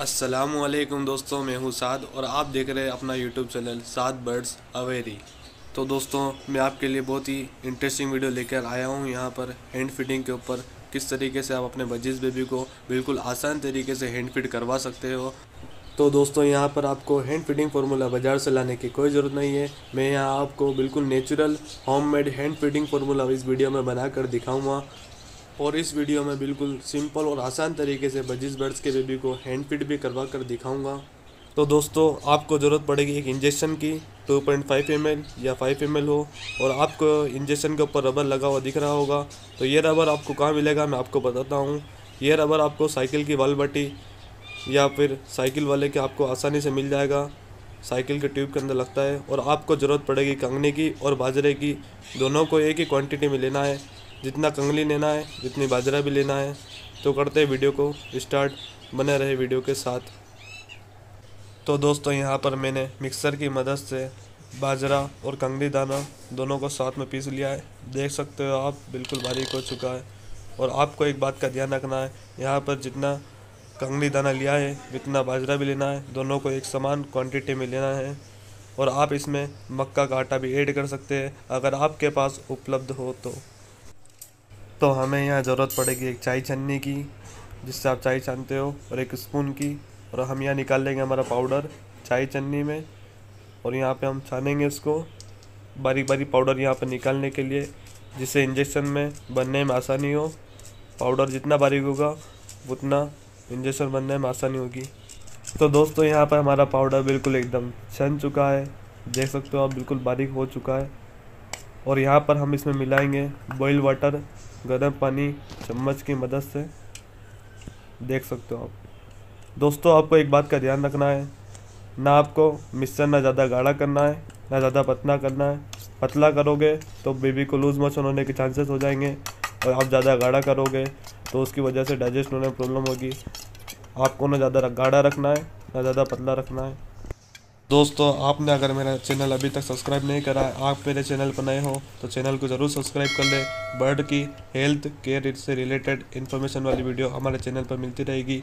असलकुम दोस्तों, मैं हूँ साद और आप देख रहे हैं अपना YouTube channel Saad birds aviary तो दोस्तों, मैं आपके लिए बहुत ही इंटरेस्टिंग वीडियो लेकर आया हूँ। यहाँ पर हैंड फिटिंग के ऊपर किस तरीके से आप अपने बजीज बेबी को बिल्कुल आसान तरीके से हैंड फिट करवा सकते हो। तो दोस्तों, यहाँ पर आपको हैंड फिटिंग फार्मूला बाज़ार से लाने की कोई ज़रूरत नहीं है। मैं यहाँ आपको बिल्कुल natural homemade hand feeding formula इस वीडियो में बनाकर दिखाऊँगा। और इस वीडियो में बिल्कुल सिंपल और आसान तरीके से बजीज बर्ड्स के बेबी को हैंड फिट भी करवा कर दिखाऊँगा। तो दोस्तों, आपको ज़रूरत पड़ेगी एक इंजेक्शन की 2.5 पॉइंट या 5 एम हो, और आपको इंजेक्शन के ऊपर रबर लगा हुआ दिख रहा होगा। तो ये रबर आपको कहाँ मिलेगा, मैं आपको बताता हूँ। ये रबर आपको साइकिल की वाल बटी या फिर साइकिल वाले के आपको आसानी से मिल जाएगा। साइकिल के ट्यूब के अंदर लगता है, और आपको ज़रूरत पड़ेगी कंगनी की और बाजरे की। दोनों को एक ही क्वांटिटी में लेना है। जितना कंगली लेना है, जितनी बाजरा भी लेना है तो करते हैं वीडियो को स्टार्ट, बने रहे वीडियो के साथ। तो दोस्तों, यहाँ पर मैंने मिक्सर की मदद से बाजरा और कंगली दाना दोनों को साथ में पीस लिया है। देख सकते हो आप, बिल्कुल बारीक हो चुका है। और आपको एक बात का ध्यान रखना है, यहाँ पर जितना कंगली दाना लिया है, जितना बाजरा भी लेना है, दोनों को एक समान क्वांटिटी में लेना है। और आप इसमें मक्का का आटा भी ऐड कर सकते हैं, अगर आपके पास उपलब्ध हो तो। तो हमें यहाँ ज़रूरत पड़ेगी एक चाय छन्नी की, जिससे आप चाय छानते हो, और एक स्पून की, और हम यहाँ निकाल लेंगे हमारा पाउडर चाय चन्नी में, और यहाँ पे हम छानेंगे इसको बारीक बारीक पाउडर यहाँ पर निकालने के लिए, जिससे इंजेक्शन में बनने में आसानी हो। पाउडर जितना बारीक होगा, उतना इंजेक्शन बनने में आसानी होगी। तो दोस्तों, यहाँ पर हमारा पाउडर बिल्कुल एकदम छन चुका है। देख सकते हो आप, बिल्कुल बारीक हो चुका है। और यहाँ पर हम इसमें मिलाएँगे बॉयल वाटर गर्म पानी, चम्मच की मदद से। देख सकते हो आप। दोस्तों, आपको एक बात का ध्यान रखना है। ना आपको मिक्सर ना ज़्यादा गाढ़ा करना है, ना ज़्यादा पतला करना है। पतला करोगे तो बेबी को लूज़ मोशन होने के चांसेस हो जाएँगे और आप ज़्यादा गाढ़ा करोगे तो उसकी वजह से डाइजेस्ट होने में प्रॉब्लम होगी। आपको ना ज़्यादा गाढ़ा रखना है, ना ज़्यादा पतला रखना है। दोस्तों, आपने अगर मेरा चैनल अभी तक सब्सक्राइब नहीं करा है, आप मेरे चैनल पर नए हो तो चैनल को ज़रूर सब्सक्राइब कर ले। बर्ड की हेल्थ केयर से रिलेटेड इन्फॉर्मेशन वाली वीडियो हमारे चैनल पर मिलती रहेगी।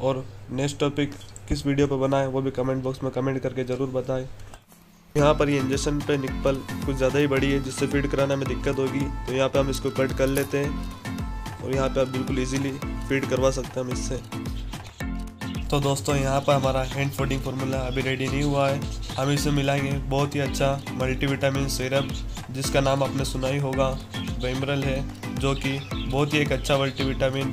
और नेक्स्ट टॉपिक किस वीडियो पर बनाए वो भी कमेंट बॉक्स में कमेंट करके ज़रूर बताएँ। यहाँ पर ये इंजेक्शन पे निकपल कुछ ज़्यादा ही बड़ी है, जिससे फ़ीड कराने में दिक्कत होगी। तो यहाँ पे हम इसको कट कर लेते हैं और यहाँ पे आप बिल्कुल इजीली फ़ीड करवा सकते हैं हम इससे। तो दोस्तों, यहाँ पर हमारा हैंड फूडिंग फार्मूला अभी रेडी नहीं हुआ है। हम इसे मिलाएँगे। बहुत ही अच्छा मल्टीविटामिन सिरप जिसका नाम आपने सुना ही होगा वेमरल है, जो कि बहुत ही एक अच्छा मल्टीविटामिन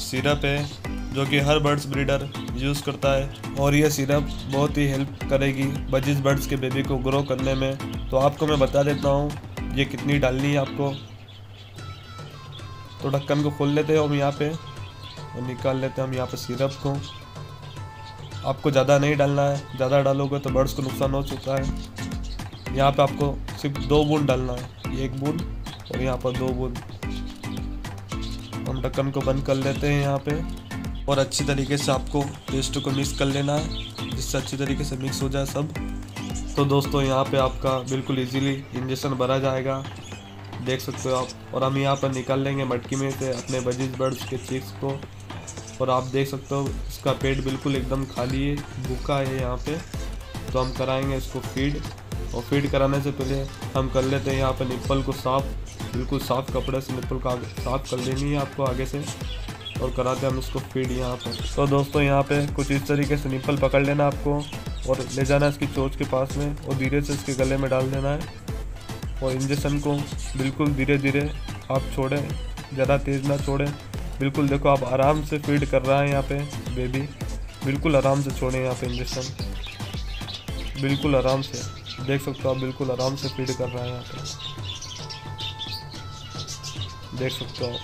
सिरप है, जो कि हर बर्ड्स ब्रीडर यूज़ करता है। और यह सिरप बहुत ही हेल्प करेगी बजिस बर्ड्स के बेबी को ग्रो करने में। तो आपको मैं बता देता हूँ, ये कितनी डालनी है आपको। तो ढक्कन को खोल लेते हैं हम यहाँ पे और निकाल लेते हैं हम यहाँ पे सिरप को। आपको ज़्यादा नहीं डालना है, ज़्यादा डालोगे तो बर्ड्स को नुकसान हो चुका है। यहाँ पे आपको सिर्फ़ दो बूंद डालना है, एक बूंद और यहाँ पर दो बूंद। हम ढक्कन को बंद कर लेते हैं यहाँ पे और अच्छी तरीके से आपको पेस्ट को मिक्स कर लेना है, जिससे अच्छी तरीके से मिक्स हो जाए सब। तो दोस्तों, यहाँ पे आपका बिल्कुल इजीली इंजेक्शन भरा जाएगा। देख सकते हो आप। और हम यहाँ पर निकाल लेंगे मटकी में से अपने बजीज बर्ड्स के चिक्स को। और आप देख सकते हो, इसका पेट बिल्कुल एकदम खाली है भूखा है यहाँ पे। तो हम कराएँगे इसको फ़ीड और फ़ीड कराने से पहले हम कर लेते हैं यहाँ पे निप्पल को साफ़, बिल्कुल साफ़ कपड़े से निप्पल को साफ़ कर लेनी है आपको आगे से। और कराते हैं हम इसको फ़ीड यहाँ पर तो दोस्तों, यहाँ पे कुछ इस तरीके से निप्पल पकड़ लेना आपको और ले जाना इसकी चोच के पास में और धीरे से इसके गले में डाल देना है। और इंजेक्शन को बिल्कुल धीरे धीरे आप छोड़ें, ज़्यादा तेज़ ना छोड़ें। बिल्कुल देखो, आप आराम से फ़ीड कर रहा है यहाँ पे बेबी बिल्कुल आराम से छोड़े यहाँ पे इंजेक्शन बिल्कुल आराम से। देख सकते हो आप, बिल्कुल आराम से फ़ीड कर रहा है यहाँ पे। देख सकते हो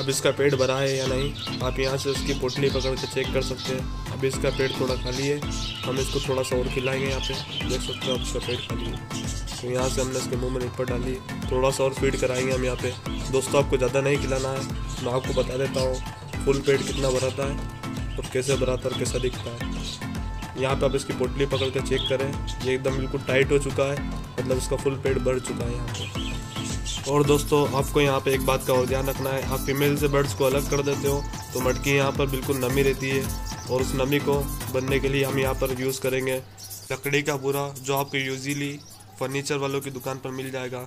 अब इसका पेट भरा है या नहीं, आप यहाँ से उसकी पोटली पकड़ के चेक कर सकते हैं। अब इसका पेट थोड़ा खाली है, हम इसको थोड़ा सा और खिलाएँगे यहाँ पे। देख सकते हो अब इसका पेट खाली है। तो यहाँ से हमने इसके मुँह में डाली। थोड़ा सा और फ़ीड कराएँगे हम यहाँ पे। दोस्तों, आपको ज़्यादा नहीं खिलाना है। मैं आपको बता देता हूँ फुल पेट कितना भराता है और कैसे भराता और कैसा दिखता है। यहाँ पे आप इसकी पोटली पकड़ कर चेक करें। ये एकदम बिल्कुल टाइट हो चुका है। मतलब इसका फुल पेट भर चुका है यहाँ पे। और दोस्तों, आपको यहाँ पे एक बात का और ध्यान रखना है। आप फीमेल से बर्ड्स को अलग कर देते हो तो मटकी यहाँ पर बिल्कुल नमी रहती है। और उस नमी को बनने के लिए हम यहाँ पर यूज़ करेंगे। लकड़ी का बुरा, जो आपको यूजली फर्नीचर वालों की दुकान पर मिल जाएगा।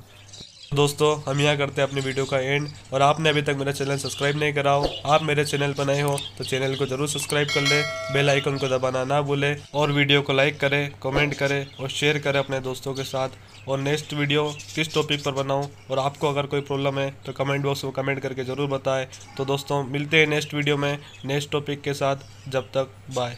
दोस्तों, हम यहाँ करते हैं अपनी वीडियो का एंड। और आपने अभी तक मेरा चैनल सब्सक्राइब नहीं करा हो, आप मेरे चैनल पर नए हो तो चैनल को ज़रूर सब्सक्राइब कर ले, बेल आइकन को दबाना ना भूले, और वीडियो को लाइक करें, कमेंट करें, और शेयर करें अपने दोस्तों के साथ। और नेक्स्ट वीडियो किस टॉपिक पर बनाऊँ, और आपको अगर कोई प्रॉब्लम है तो कमेंट बॉक्स में कमेंट करके ज़रूर बताएँ। तो दोस्तों, मिलते हैं नेक्स्ट वीडियो में, नेक्स्ट टॉपिक के साथ। जब तक, बाय।